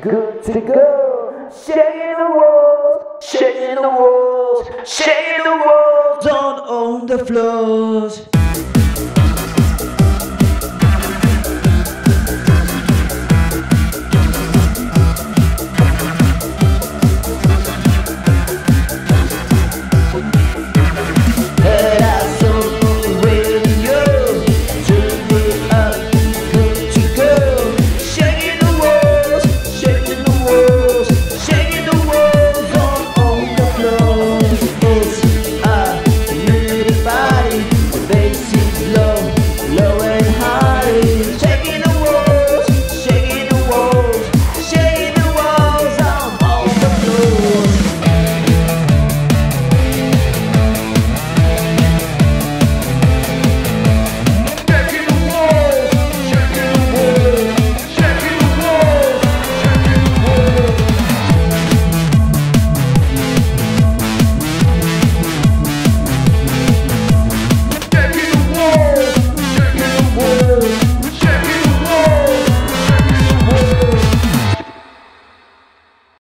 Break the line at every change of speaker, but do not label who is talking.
Good to go. Shaking the walls, shaking the walls, shaking the walls. Don't own the floors.